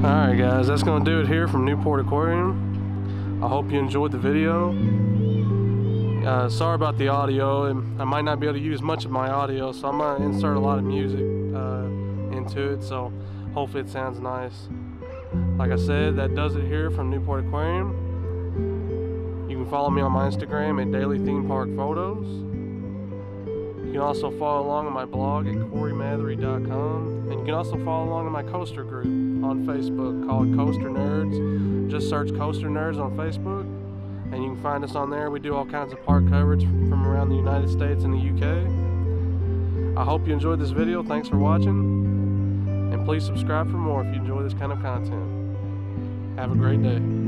Guys, that's going to do it here from Newport Aquarium. I hope you enjoyed the video. Uh, sorry about the audio, and I might not be able to use much of my audio, so I'm going to insert a lot of music uh, into it, so hopefully it sounds nice. Like I said, that does it here from Newport Aquarium. You can follow me on my Instagram at Daily Theme Park Photos. You can also follow along on my blog at CoreyMathery.com. And you can also follow along in my coaster group on Facebook called Coaster Nerds. Just search Coaster Nerds on Facebook and you can find us on there. We do all kinds of park coverage from around the United States and the UK. I hope you enjoyed this video. Thanks for watching. And please subscribe for more if you enjoy this kind of content. Have a great day.